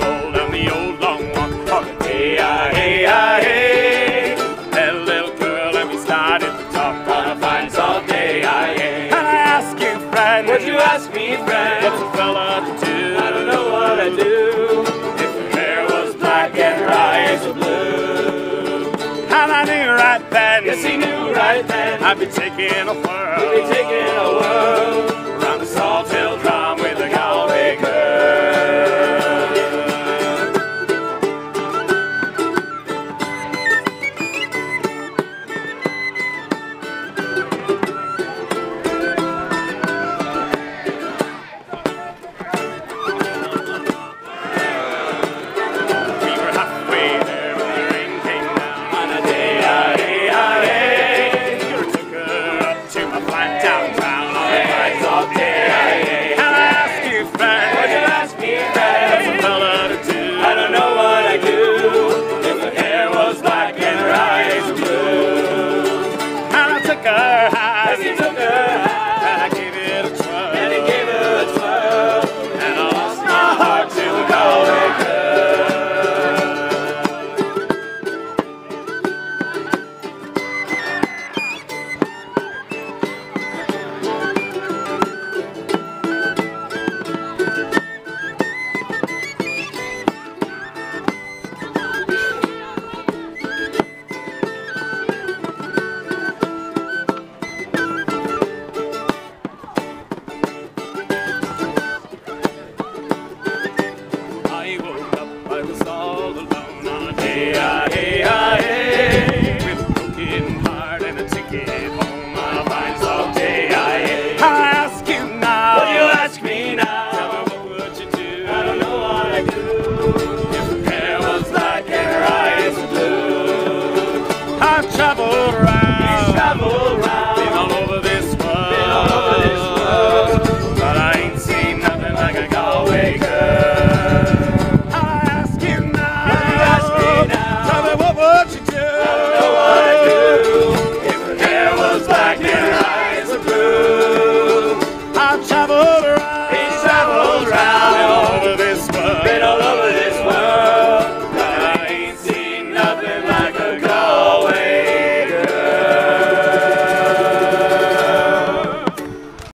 roll down the old long walk. Oh, hey, ah, hey, ah, hey. Had a little girl and we started to talk on a fine salt day, ah. And I asked you, friend, Would you ask me, friend? what's a fella to do? I don't know what I do. If your hair was black and your eyes were blue. And I knew right then, Yes, he knew right then. I'd be taking a whirl. We'd be taking a whirl. rise into the awake.